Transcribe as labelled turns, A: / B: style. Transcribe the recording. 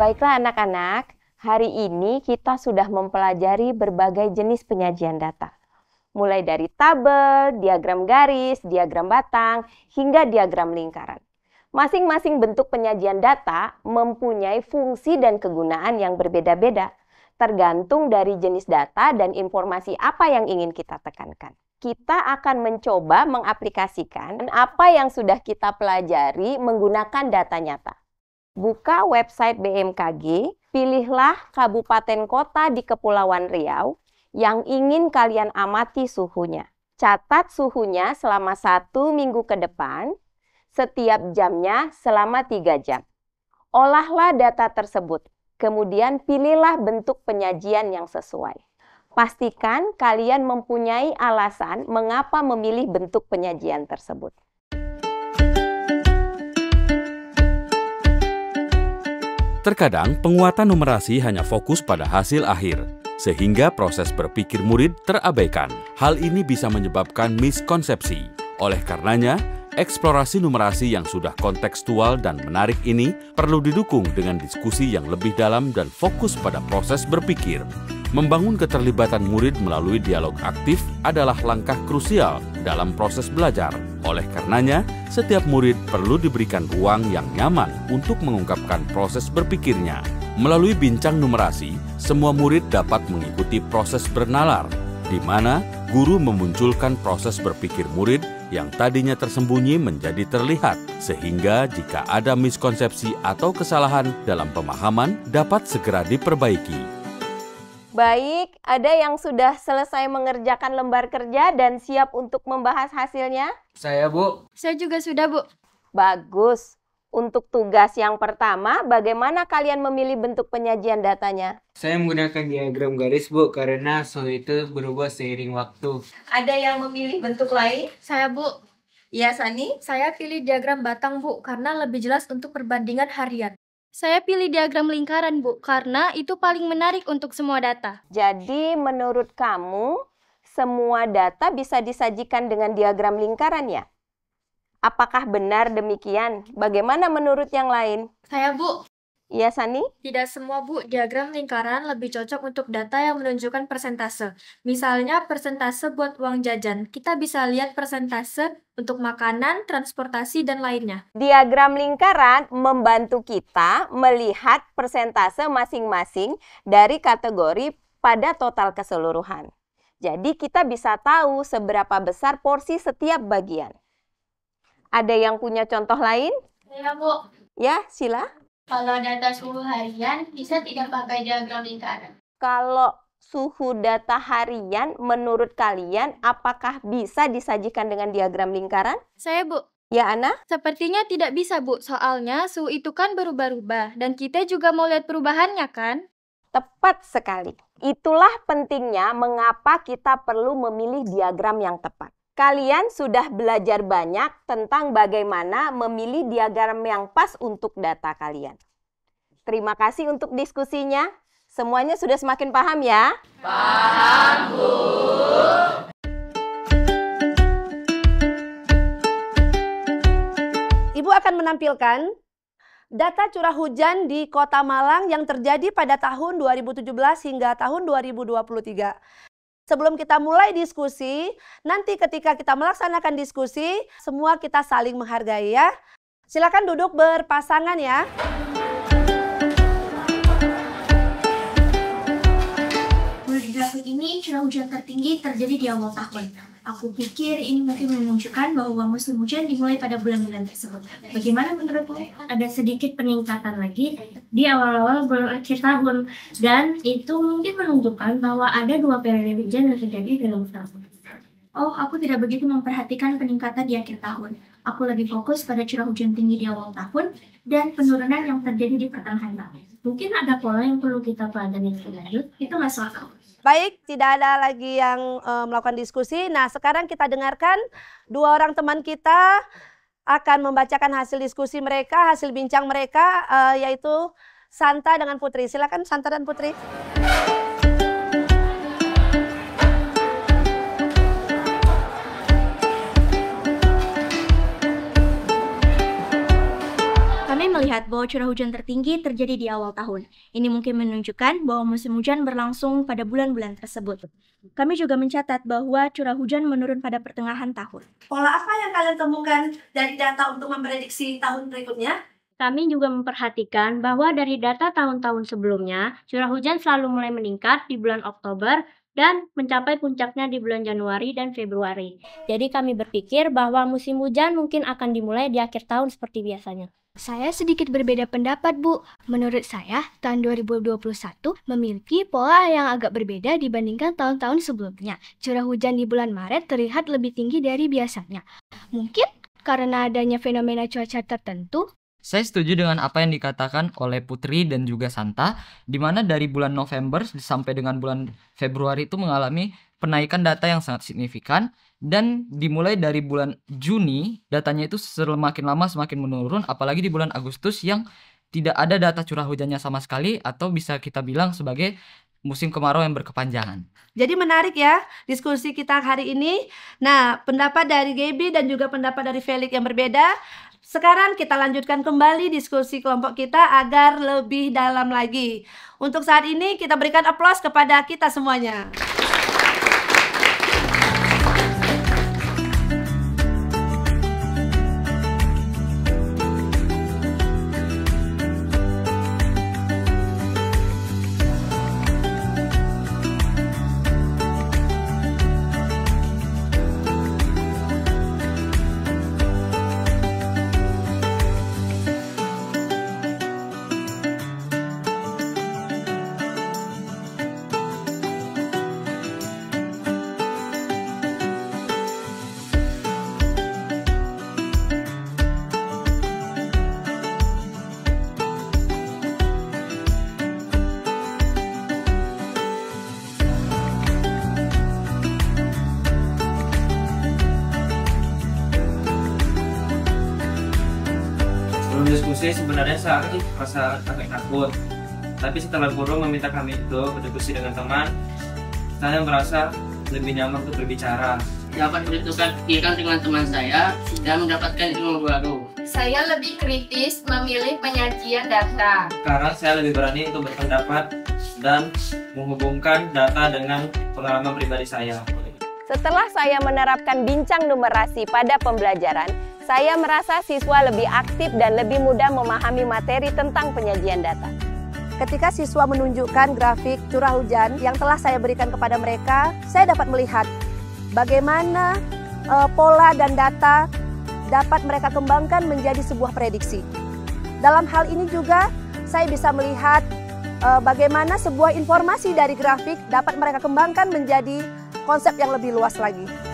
A: Baiklah anak-anak, hari ini kita sudah mempelajari berbagai jenis penyajian data. Mulai dari tabel, diagram garis, diagram batang, hingga diagram lingkaran. Masing-masing bentuk penyajian data mempunyai fungsi dan kegunaan yang berbeda-beda, tergantung dari jenis data dan informasi apa yang ingin kita tekankan. Kita akan mencoba mengaplikasikan apa yang sudah kita pelajari menggunakan data nyata. Buka website BMKG, pilihlah kabupaten kota di Kepulauan Riau yang ingin kalian amati suhunya. Catat suhunya selama satu minggu ke depan, setiap jamnya selama tiga jam. Olahlah data tersebut, kemudian pilihlah bentuk penyajian yang sesuai. Pastikan kalian mempunyai alasan mengapa memilih bentuk penyajian tersebut.
B: Terkadang penguatan numerasi hanya fokus pada hasil akhir, sehingga proses berpikir murid terabaikan. Hal ini bisa menyebabkan miskonsepsi. Oleh karenanya, eksplorasi numerasi yang sudah kontekstual dan menarik ini perlu didukung dengan diskusi yang lebih dalam dan fokus pada proses berpikir. Membangun keterlibatan murid melalui dialog aktif adalah langkah krusial dalam proses belajar. Oleh karenanya, setiap murid perlu diberikan ruang yang nyaman untuk mengungkapkan proses berpikirnya. Melalui bincang numerasi, semua murid dapat mengikuti proses bernalar, di mana guru memunculkan proses berpikir murid yang tadinya tersembunyi menjadi terlihat, sehingga jika ada miskonsepsi atau kesalahan dalam pemahaman dapat segera diperbaiki.
A: Baik, ada yang sudah selesai mengerjakan lembar kerja dan siap untuk membahas hasilnya?
C: Saya, Bu.
D: Saya juga sudah, Bu.
A: Bagus. Untuk tugas yang pertama, bagaimana kalian memilih bentuk penyajian datanya?
C: Saya menggunakan diagram garis, Bu, karena suhu itu berubah seiring waktu.
A: Ada yang memilih bentuk lain?
D: Saya, Bu.
A: Ya, Sani?
D: Saya pilih diagram batang, Bu, karena lebih jelas untuk perbandingan harian. Saya pilih diagram lingkaran, Bu, karena itu paling menarik untuk semua data.
A: Jadi, menurut kamu, semua data bisa disajikan dengan diagram lingkaran ya? Apakah benar demikian? Bagaimana menurut yang lain?
D: Saya, Bu.
A: Iya, Sani?
D: Tidak semua, Bu. Diagram lingkaran lebih cocok untuk data yang menunjukkan persentase. Misalnya, persentase buat uang jajan. Kita bisa lihat persentase untuk makanan, transportasi, dan lainnya.
A: Diagram lingkaran membantu kita melihat persentase masing-masing dari kategori pada total keseluruhan. Jadi kita bisa tahu seberapa besar porsi setiap bagian. Ada yang punya contoh lain?
D: Saya, Bu.
A: Ya, sila.
D: Kalau data suhu harian, bisa tidak pakai diagram lingkaran?
A: Kalau suhu data harian menurut kalian apakah bisa disajikan dengan diagram lingkaran?
D: Saya, Bu.
A: Ya, Ana?
D: Sepertinya tidak bisa, Bu. Soalnya suhu itu kan berubah-ubah. Dan kita juga mau lihat perubahannya, kan?
A: Tepat sekali. Itulah pentingnya mengapa kita perlu memilih diagram yang tepat. Kalian sudah belajar banyak tentang bagaimana memilih diagram yang pas untuk data kalian. Terima kasih untuk diskusinya. Semuanya sudah semakin paham ya?
E: Paham, Bu.
F: Ibu akan menampilkan data curah hujan di Kota Malang yang terjadi pada tahun 2017 hingga tahun 2023. Sebelum kita mulai diskusi, nanti ketika kita melaksanakan diskusi, semua kita saling menghargai ya. Silakan duduk berpasangan ya.
G: Grafik ini curah hujan tertinggi terjadi di awal tahun. Aku pikir ini mungkin menunjukkan bahwa musim hujan dimulai pada bulan-bulan tersebut. Bagaimana menurutmu? Ada sedikit peningkatan lagi di awal-awal bulan akhir tahun. Dan itu mungkin menunjukkan bahwa ada dua periode hujan yang terjadi dalam tahun. Oh, aku tidak begitu memperhatikan peningkatan di akhir tahun. Aku lebih fokus pada curah hujan tinggi di awal tahun dan penurunan yang terjadi di pertengahan tahun. Mungkin ada pola yang perlu kita pelajari lebih lanjut, itu masalah
F: Baik, tidak ada lagi yang uh, melakukan diskusi. Nah, sekarang kita dengarkan dua orang teman kita akan membacakan hasil diskusi mereka, hasil bincang mereka, uh, yaitu Santa dengan Putri. Silakan Santa dan Putri.
G: Bahwa bahwa curah hujan tertinggi terjadi di awal tahun. Ini mungkin menunjukkan bahwa musim hujan berlangsung pada bulan-bulan tersebut. Kami juga mencatat bahwa curah hujan menurun pada pertengahan tahun.
F: Pola apa yang kalian temukan dari data untuk memprediksi tahun berikutnya?
H: Kami juga memperhatikan bahwa dari data tahun-tahun sebelumnya, curah hujan selalu mulai meningkat di bulan Oktober dan mencapai puncaknya di bulan Januari dan Februari. Jadi kami berpikir bahwa musim hujan mungkin akan dimulai di akhir tahun seperti biasanya.
I: Saya sedikit berbeda pendapat, Bu. Menurut saya, tahun 2021 memiliki pola yang agak berbeda dibandingkan tahun-tahun sebelumnya. Curah hujan di bulan Maret terlihat lebih tinggi dari biasanya. Mungkin karena adanya fenomena cuaca tertentu
J: saya setuju dengan apa yang dikatakan oleh Putri dan juga Santa, di mana dari bulan November sampai dengan bulan Februari itu mengalami penaikan data yang sangat signifikan dan dimulai dari bulan Juni datanya itu semakin lama semakin menurun apalagi di bulan Agustus yang tidak ada data curah hujannya sama sekali atau bisa kita bilang sebagai musim kemarau yang berkepanjangan.
F: Jadi menarik ya diskusi kita hari ini. Nah, pendapat dari Gaby dan juga pendapat dari Felix yang berbeda. Sekarang kita lanjutkan kembali diskusi kelompok kita agar lebih dalam lagi. Untuk saat ini kita berikan aplaus kepada kita semuanya.
C: Diskusi sebenarnya saya merasa agak takut. Tapi setelah guru meminta kami itu berdiskusi dengan teman, saya merasa lebih nyaman untuk berbicara.
K: Dapat bertukar pikiran dengan teman saya dan mendapatkan ilmu baru.
E: Saya lebih kritis memilih penyajian data.
C: Sekarang saya lebih berani untuk berpendapat dan menghubungkan data dengan pengalaman pribadi saya.
A: Setelah saya menerapkan bincang numerasi pada pembelajaran, saya merasa siswa lebih aktif dan lebih mudah memahami materi tentang penyajian data.
F: Ketika siswa menunjukkan grafik curah hujan yang telah saya berikan kepada mereka, saya dapat melihat bagaimana uh, pola dan data dapat mereka kembangkan menjadi sebuah prediksi. Dalam hal ini juga saya bisa melihat uh, bagaimana sebuah informasi dari grafik dapat mereka kembangkan menjadi konsep yang lebih luas lagi.